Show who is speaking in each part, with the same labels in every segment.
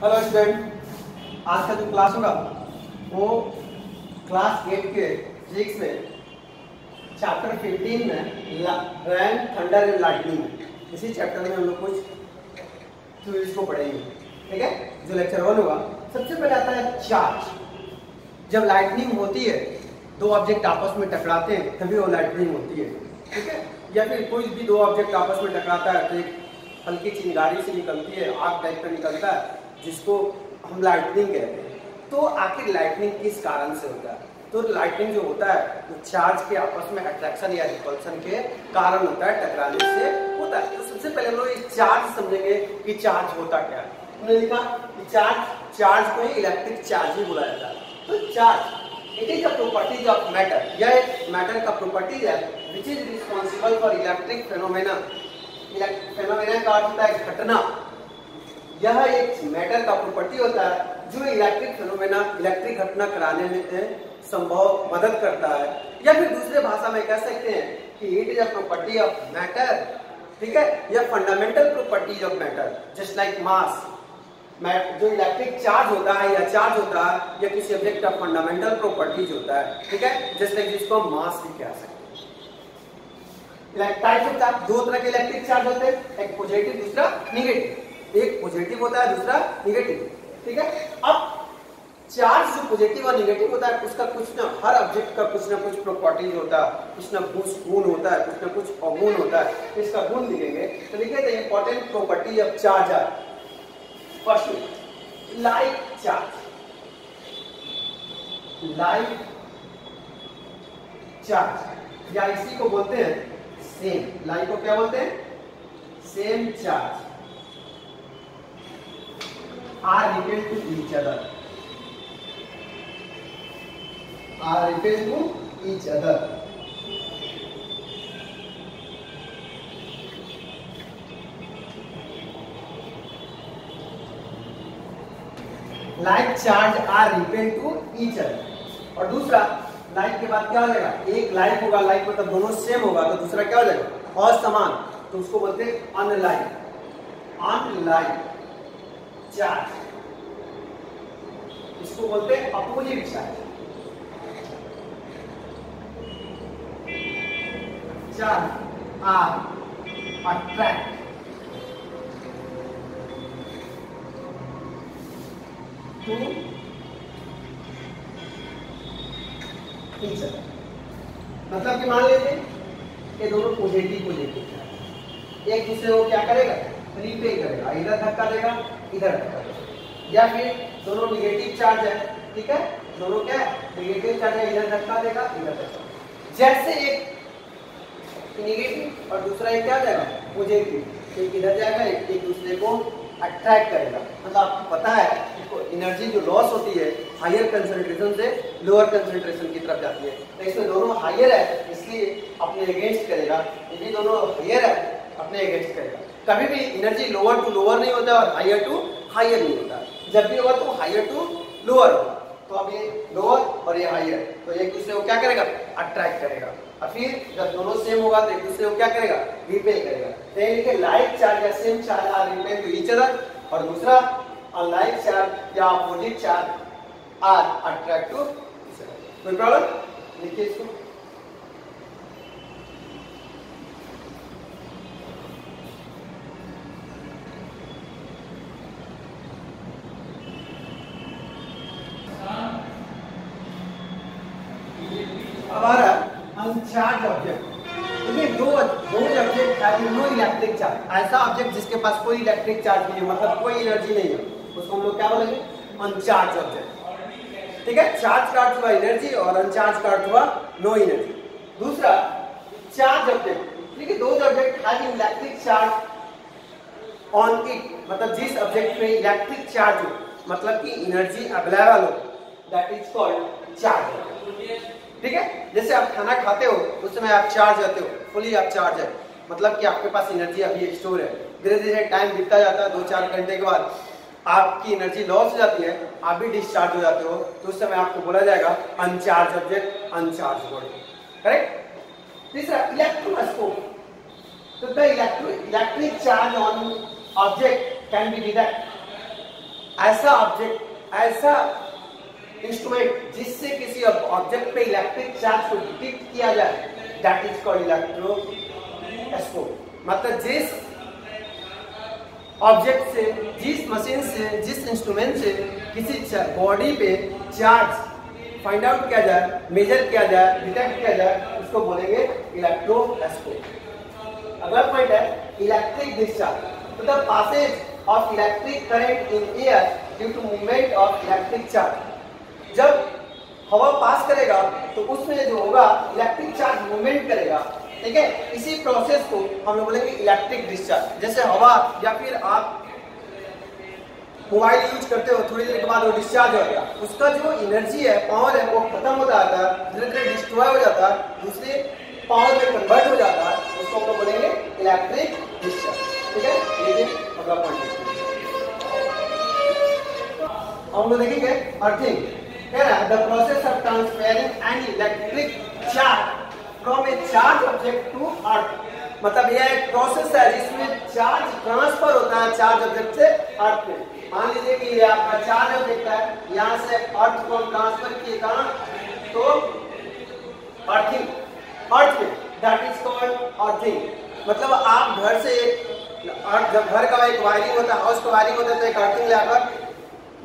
Speaker 1: Hello student आज का जो क्लास होगा, वो क्लास एट के फिजिक्स में चैप्टर 15 में रैन थंडर एंड लाइटनिंग इसी चैप्टर में हम लोग कुछ थ्योरीज को पढ़ेंगे, ठीक है? जो लेक्चर वन होगा सबसे पहले आता है चार्ज जब लाइटनिंग होती है, दो ऑब्जेक्ट आपस में टकराते हैं, तभी वो लाइटनिंग होती है, ठीक है? या फिर कोई भी दो ऑब्जेक्ट आपस में टकराता है तो एक हल्की चिंगारी से निकलती है, आग टाइप का निकलता है जिसको हम लाइटनिंग कहते हैं। तो आखिर लाइटनिंग किस कारण से होता है? तो लाइटनिंग जो होता है, वो चार्ज के आपस में अट्रैक्शन या रिपल्सन के कारण होता है, टकराने से होता है। तो सबसे पहले हम लोग इस चार्ज समझेंगे कि चार्ज होता क्या है। उन्होंने लिखा कि चार्ज चार्ज को ही इलेक्ट्रिक चार्ज ही बुलाया जाता है। तो charge it is a properties of matter यह एक मैटर का प्रॉपर्टीज़ है which is responsible for electric phenomena electric phenomena का अर्थ होता है घटना। यह एक मैटर का प्रॉपर्टी होता है, जो इलेक्ट्रिक फेनोमेना इलेक्ट्रिक घटना कराने में संभव मदद करता है। या फिर दूसरे भाषा में कह सकते हैं कि it is a property of matter ठीक है? यह fundamental properties of matter just like mass जो इलेक्ट्रिक चार्ज होता है या चार्ज होता है या किसी ऑब्जेक्ट का फंडामेंटल प्रॉपर्टीज़ होता है, ठीक है? जस्ट लाइक जिसको हम मास भी कह सकते हैं। टाइप्स ऑफ़ चार्ज दो तरह के इलेक्ट्रिक चार्ज होते हैं, एक पॉजिटिव दूसरा निगेटिव एक पॉजिटिव होता है, दूसरा निगेटिव ठीक है? अब चार्ज जो पॉजिटिव और निगेटिव होता है, उसका कुछ ना, हर ऑब्जेक्ट का कुछ ना कुछ प्रॉपर्टीज़ होता है, कुछ ना कुछ गुण होता है, कुछ ना कुछ अवगुण होता है, इसका गुण लिखेंगे। तो लिखे the important property of charge are first like charge like charge या इसी को बोलते हैं सेम लाइक को क्या बोलते हैं? Same charge are repelled to each other. Are repelled to each other. Like charge are repel to each other और दूसरा लाइक के बाद क्या हो जाएगा? एक लाइक होगा लाइक मतलब दोनों सेम होगा तो दूसरा क्या हो जाएगा? और समान तो उसको बोलते हैं अनलाइक अनलाइक चार्ज इसको बोलते हैं opposite charge charge are attract. To teacher मतलब कि मान लेते ये दोनों पॉजिटिव पॉजिटिव एक दूसरे को क्या करेगा? रिपेल करेगा। इधर धक्का देगा, इधर धक्का या फिर दोनों निगेटिव चार्ज है ठीक है? दोनों क्या है? निगेटिव चार्ज है इधर धक्का देगा इधर धक्का। जैसे एक निगेटिव और दूसरा एक क्या जाएगा? पॉजिटिव एक इधर जाएगा एक, एक दूसरे को अट्रैक्ट करेगा। मतलब आपको पता है एनर्जी जो लॉस होती है हायर कंसंट्रेशन से लोअर कंसंट्रेशन की तरफ़ जाती है। तो इसमें दोनों हायर है इसलिए अपने अगेंस्ट करेगा। ये दोनों हायर है अपने अगेंस्ट करेगा। कभी भी एनर्जी लोअर टू लोअर नहीं होता और हायर टू हायर नहीं होता। जब भी होगा तो हायर टू लोअर तो अब ये लोअर और ये हायर तो एक दूसरे को क्या करेगा? अट्रैक्ट करेगा. और फिर जब दोनों सेम होगा तो एक दूसरे को क्या करेगा? रिपेल करेगा. तो ये लिखे लाइक चार्ज या same charge are repel to each other और दूसरा अनलाइक चार्ज या opposite charge are attract to कोई प्रॉब्लम लिखिए इसको. अनचार्ज ऑब्जेक्ट दो दो object have no electric charge ऐसा ऑब्जेक्ट जिसके पास कोई इलेक्ट्रिक चार्ज नहीं है मतलब कोई एनर्जी नहीं है, उसको हम लोग क्या बोलेंगे? अनचार्ज ऑब्जेक्ट ठीक है? चार्ज का अर्थ हुआ एनर्जी और अनचार्ज का अर्थ हुआ नो एनर्जी दूसरा चार्ज ऑब्जेक्ट देखिए, दो object have electric charge on it मतलब जिस ऑब्जेक्ट में इलेक्ट्रिक चार्ज हो मतलब कि एनर्जी अवेलेबल हो दैट इज़ कॉल्ड चार्ज ठीक है? जैसे आप खाना खाते हो, उस समय आप चार्ज रहते हो फुली आप चार्ज है। मतलब कि आपके पास एनर्जी अभी स्टोर है। धीरे धीरे टाइम बीतता जाता है दो चार घंटे के बाद आपकी एनर्जी लॉस हो जाती है, आप भी डिस्चार्ज हो जाते हो तो उस समय आपको बोला जाएगा uncharge object uncharge body correct तीसरा इलेक्ट्रोस्कोप तो the electro electric charge on object can be detect ऐसा ऑब्जेक्ट ऐसा इंस्ट्रूमेंट जिससे किसी ऑब्जेक्ट पे इलेक्ट्रिक चार्ज को डिटेक्ट किया जाए दैट इज़ कॉल्ड इलेक्ट्रोस्कोप मतलब जिस ऑब्जेक्ट से, जिस मशीन से, जिस इंस्ट्रूमेंट से किसी बॉडी पे चार्ज फाइंड आउट किया जाए मेजर किया जाए डिटेक्ट किया जाए, उसको बोलेंगे इलेक्ट्रोस्कोप अगला पॉइंट है इलेक्ट्रिक डिस्चार्ज मतलब passage of electric current in air due to movement of electric charge जब हवा पास करेगा तो उसमें जो होगा इलेक्ट्रिक चार्ज मूवमेंट करेगा। ठीक है? इसी प्रोसेस को हम लोग बोलेंगे इलेक्ट्रिक डिस्चार्ज जैसे हवा या फिर आप मोबाइल यूज़ करते हो, थोड़ी देर के बाद वो डिस्चार्ज हो है उसका जो एनर्जी है पावर है, वो खत्म हो जाता है, धीरे धीरे डिस्ट्रॉय हो जाता है, दूसरे पावर में कन्वर्ट हो जाता है, उसको हम लोग बोलेंगे इलेक्ट्रिक डिस्चार्ज ठीक है? ये अगला पॉइंट हम लोग देखेंगे earthing the process of transferring an electric charge from a charge object to earth. मतलब यह एक प्रोसेस है, जिसमें चार्ज ट्रांसफ़र होता है चार्ज ऑब्जेक्ट से अर्थ में। मान लीजिए कि ये आपका चार्ज ऑब्जेक्ट है, यहाँ से अर्थ को ट्रांसफ़र किए कहा? तो अर्थिंग अर्थ में। दैट इज़ कॉल्ड अर्थिंग मतलब आप घर से एक जब घर का एक वायरिंग होता है हाउस का वायरिंग होता है तो एक अर्थिंग लाकर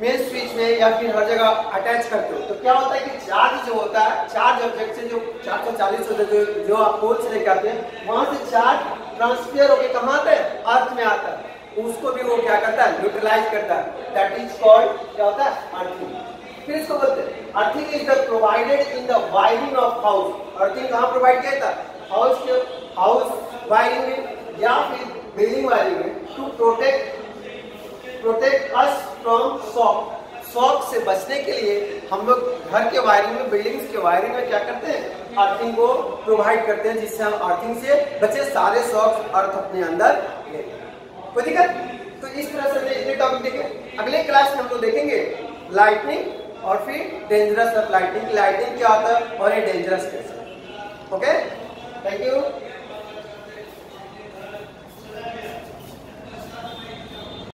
Speaker 1: मेन स्विच में या फिर हर जगह अटैच करते हो तो क्या होता है कि चार्ज जो होता है चार्ज ऑब्जेक्ट से जो चार सौ चालीस होते जो जो आप पोल से लेके आते हैं, वहाँ से चार्ज ट्रांसफ़र होकर कहा आता है? अर्थ में आता है। उसको भी वो क्या करता है? न्यूट्रलाइज करता है। दैट इज़ कॉल्ड क्या होता है? अर्थिंग फिर इसको बोलते हैं earthing is the provided in the wiring of house earthing कहाँ प्रोवाइड किया था? हाउस के हाउस वायरिंग में या फिर बिल्डिंग वायरिंग में to protect protect us from shock shock से बचने के लिए हम लोग घर के वायरिंग में बिल्डिंग्स के वायरिंग में क्या करते हैं? अर्थिंग को प्रोवाइड करते हैं, जिससे हम अर्थिंग से बचे सारे शॉक अर्थ अपने अंदर ले कोई दिक्कत? तो इस तरह से इतने टॉपिक देखें अगले क्लास में हम लोग देखेंगे लाइटनिंग और फिर डेंजरस ऑफ़ लाइटनिंग लाइटनिंग क्या होता है? और ये डेंजरस कैसे ओके थैंक यू